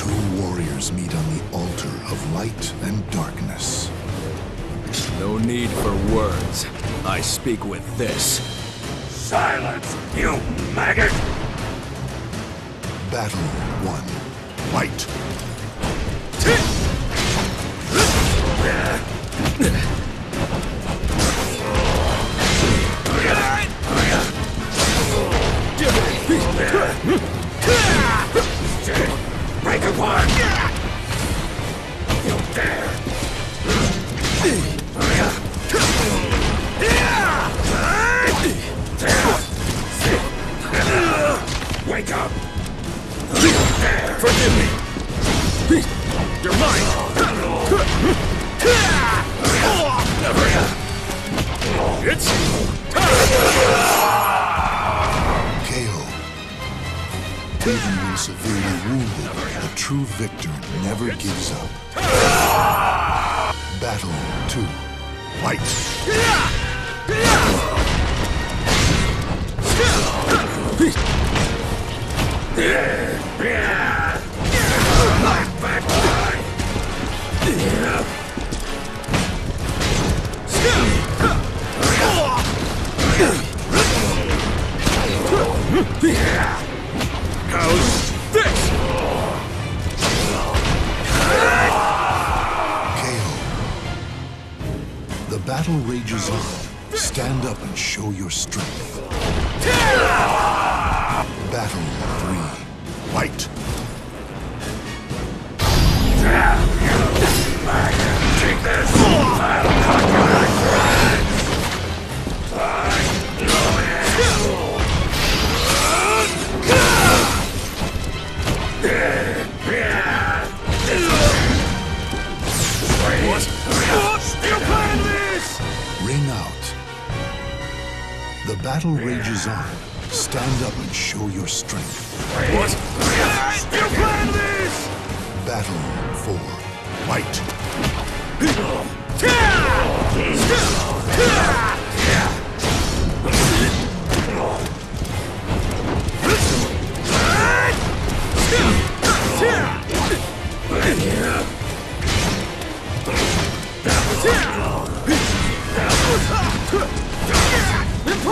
Two warriors meet on the altar of light and darkness. No need for words. I speak with this. Silence, you maggot! Battle one. Fight. Forgive me! You're mine! It's KO. Even when severely wounded, the true victor never gives up. Battle 2. Fight! The battle rages on. Stand up and show your strength. Battle 3. Fight! The battle rages on. Stand up and show your strength. What? You planned this! Battle 4. Fight!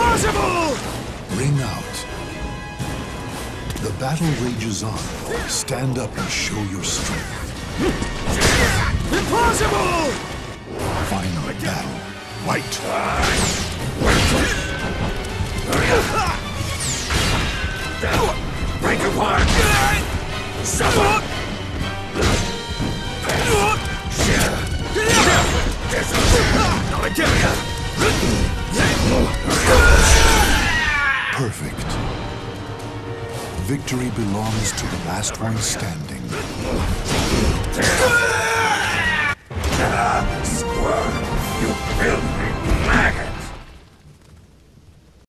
Impossible! Ring out. The battle rages on. Stand up and show your strength. Impossible! Final battle. Fight! Break apart! Stop Perfect. Victory belongs to the last one standing.